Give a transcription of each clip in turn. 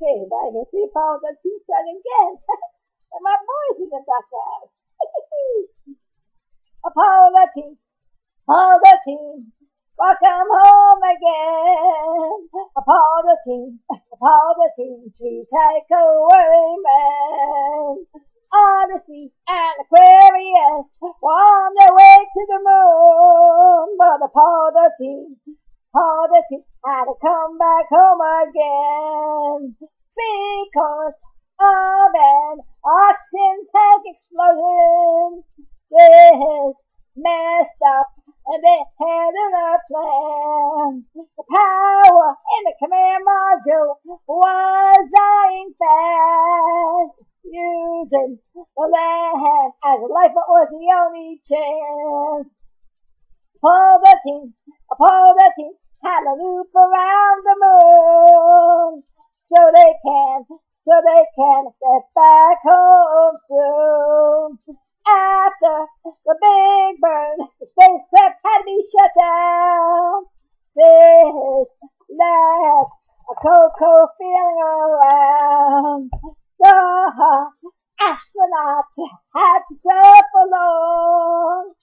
Okay, I can see Apollo 13 starting again. and my voice in the background. Apollo 13, Apollo 13, welcome home again. Apollo 13, Apollo 13, three takeaway men. Odyssey and Aquarius on their way to the moon, but Apollo 13, Apollo 13 had to come back home again because of an oxygen tank explosion. This messed up and they had another plan. The power in the command module was dying fast using the land as a life was the only chance. Had a loop around the moon, so they can, so they can get back home soon. After the big burn, the spacecraft had to be shut down. This left a cold, cold feeling around. The astronauts had to suffer long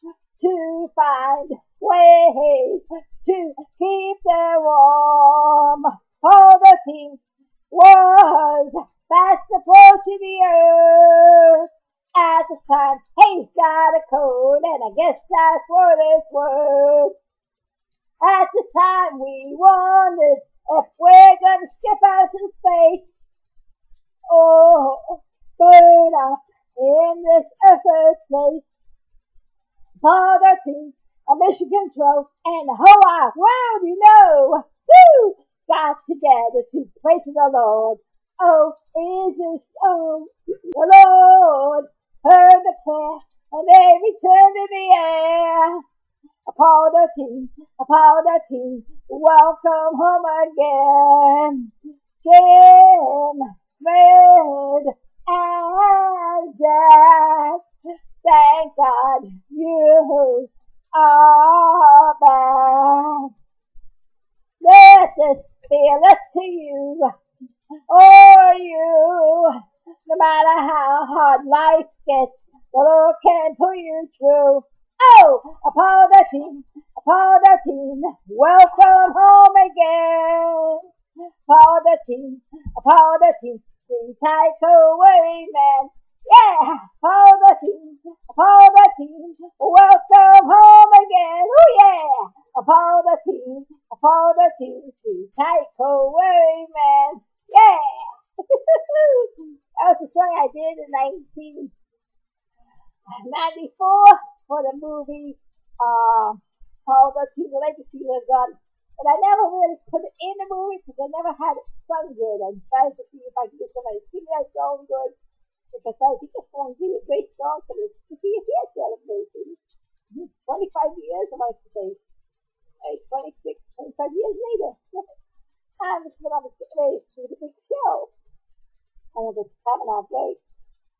to find time, he's got a code, and I guess that's what it's worth. At the time, we wondered if we're gonna skip out to space oh, burn up in this earth's place. To a Mission control and the whole wide world, you know, woo, got together to praise the Lord. Oh, is this so? The Lord again. Jim, Fred and Jack. Thank God you are back. This is fearless to you. Oh, you. No matter how hard life gets, the Lord can pull you through. Oh, Apollo 13, Apollo 13, welcome home again. Apollo 13, Apollo 13, sing takeaway man. Yeah, Apollo 13, Apollo 13, welcome home again. Oh yeah, Apollo 13, Apollo 13, sing takeaway man. Yeah. that was a song I did in 1994 for the movie uh, Apollo 13, The Legacy of God. But I never really put it in the movie because I never had it sung good. I tried to see if I could get somebody to sing that song good. Because I think it's going to be a great song for this to be a year celebration. 25 years, I might say. Hey, 26, 25 years later. and it's when I was getting ready to do the big show. And it was coming out great.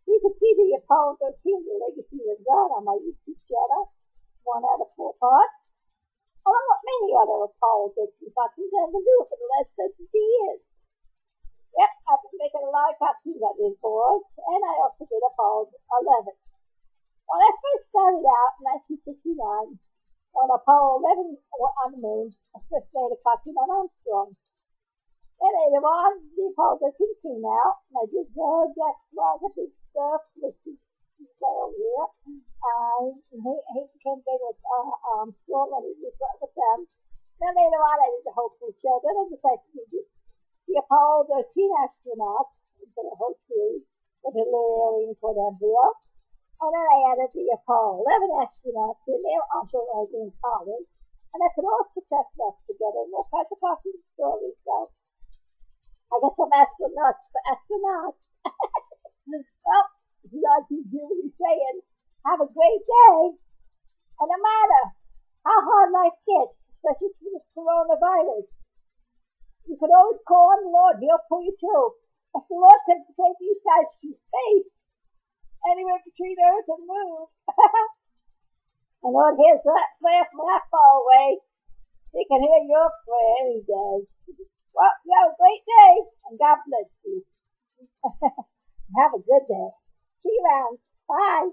You can see the Apollo 13, the Legacy of God, on my YouTube channel. One out of four parts. Along with many other 13 cartoons I've been doing for the last 50 years. Yep, I've been making a lot of cartoons like this for and I also did Apollo 11. When I first started out in 1969, when Apollo 11 went on the moon, I first made a cartoon on Armstrong. Then later on, the Apollo 13 came out, and I did the Jack Swigert big stuff with the detail here. Uh, he, he big with uh, um, he was with them. Then later on, I did the whole crew show. Then I decided to do the Apollo 13 astronauts for the whole series with the little alien for them here. And then I added the Apollo 11 astronauts in there, also Roger and Colin. And I put all six astronauts together and all kinds of cartoon stories. So I got some astronauts for astronauts. well, like he's really saying, have a great day. And matter how hard life gets, especially through this coronavirus, you can always call on the Lord. He'll pull you through. If the Lord can take these guys through space, anywhere between Earth and Moon, the Lord hears that prayer from that far away. He can hear your prayer any day. Well, you have a great day, and God bless you. Have a good day. See you around. Bye.